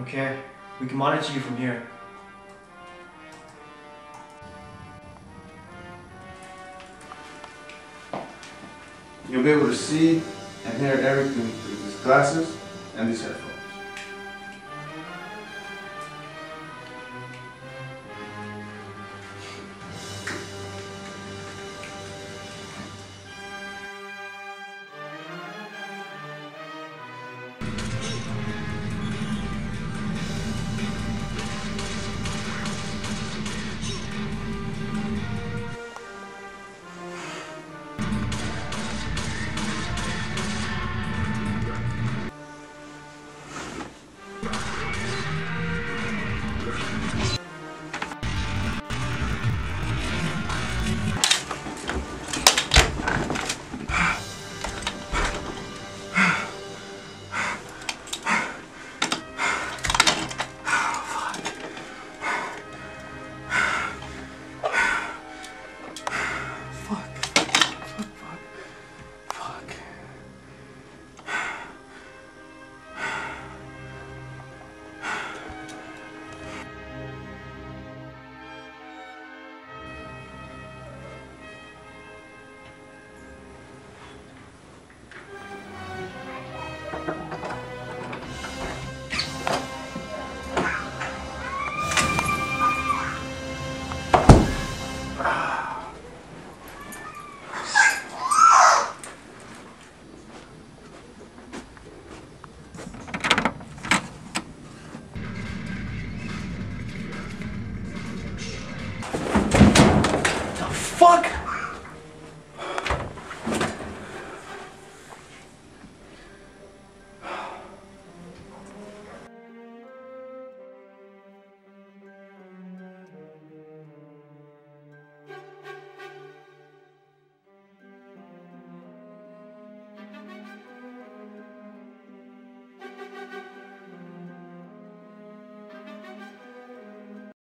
Okay, we can monitor you from here. You'll be able to see and hear everything through these glasses and these headphones.